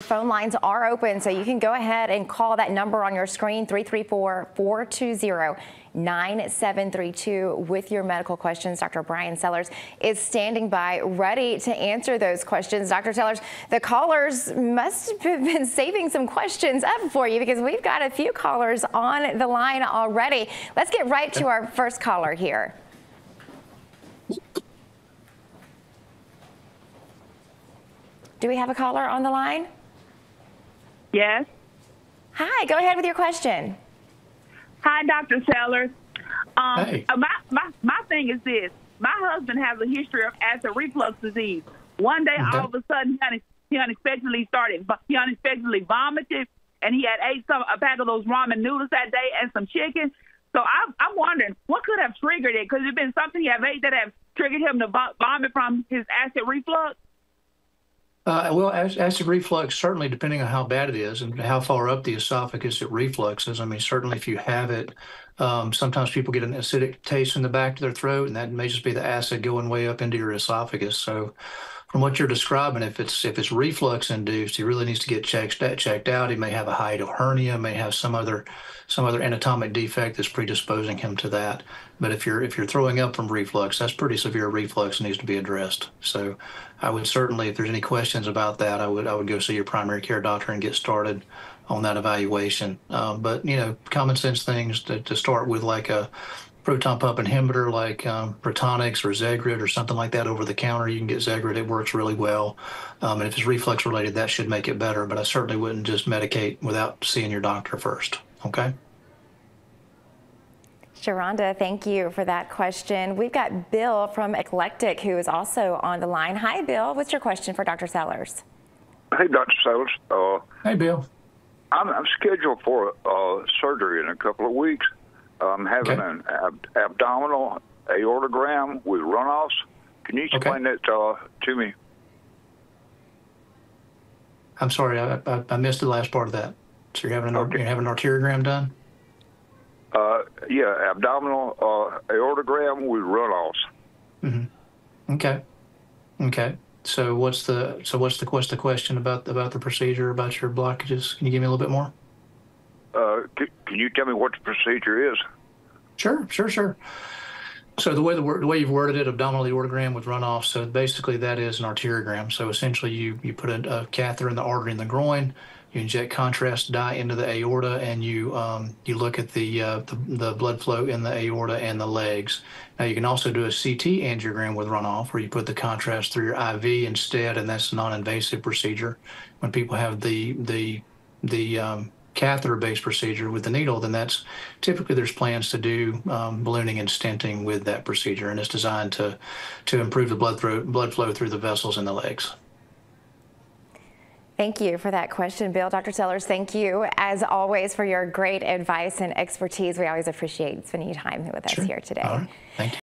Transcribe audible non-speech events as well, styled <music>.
Phone lines are open, so you can go ahead and call that number on your screen, 334-420-9732 with your medical questions. Dr. Brian Sellers is standing by ready to answer those questions. Dr. Sellers, the callers must have been <laughs> saving some questions up for you because we've got a few callers on the line already. Let's get right to our first caller here. Do we have a caller on the line? Yes. Hi, go ahead with your question. Hi, Dr. Sellers. Um, Hey. uh, my, my, my thing is this. My husband has a history of acid reflux disease. One day, Okay. all of a sudden, he, une- he unexpectedly started, he unexpectedly vomited, and he had ate some a pack of those ramen noodles that day and some chicken. So I'm, I'm wondering what could have triggered it? Could it have been something he have ate that have triggered him to vomit from his acid reflux? Uh, well, acid reflux, certainly depending on how bad it is and how far up the esophagus it refluxes. I mean, certainly if you have it, um, sometimes people get an acidic taste in the back of their throat, and that may just be the acid going way up into your esophagus. So, from what you're describing, if it's if it's reflux induced, he really needs to get checked checked out. He may have a hiatal hernia, may have some other some other anatomic defect that's predisposing him to that. But if you're if you're throwing up from reflux, that's pretty severe reflux and needs to be addressed. So, I would certainly, if there's any questions about that, I would I would go see your primary care doctor and get started on that evaluation. Um, but you know, common sense things to, to start with, like a proton pump inhibitor like um, Protonix or Zegerid or something like that over the counter. You can get Zegerid; it works really well. Um, and if it's reflux related, that should make it better. But I certainly wouldn't just medicate without seeing your doctor first. Okay. Sharonda, thank you for that question. We've got Bill from Eclectic who is also on the line. Hi, Bill. What's your question for Dr. Sellers? Hey, Dr. Sellers. Uh, Hey, Bill. I'm, I'm scheduled for uh, surgery in a couple of weeks. I'm having Okay. an ab- abdominal aortogram with runoffs. Can you explain that uh, to me? I'm sorry, I, I, I missed the last part of that. So you're having an Okay. you're having an arteriogram done? Uh, yeah, abdominal uh, aortogram with runoffs. Okay. Okay. So what's the so what's the what's the question about about the procedure about your blockages? Can you give me a little bit more? Uh, c- can you tell me what the procedure is? Sure, sure, sure. So the way the, the way you've worded it, abdominal aortogram with runoff. So basically, that is an arteriogram. So essentially, you you put a, a catheter in the artery in the groin, you inject contrast dye into the aorta, and you um, you look at the, uh, the the blood flow in the aorta and the legs. Now you can also do a CT angiogram with runoff, where you put the contrast through your IV instead, and that's a non-invasive procedure. When people have the the the um, catheter-based procedure with the needle, then that's typically there's plans to do um, ballooning and stenting with that procedure, and it's designed to to improve the blood through, blood flow through the vessels in the legs. Thank you for that question, Bill. Dr. Sellers, thank you as always for your great advice and expertise. We always appreciate spending time with us Sure. here today. Right. Thank you.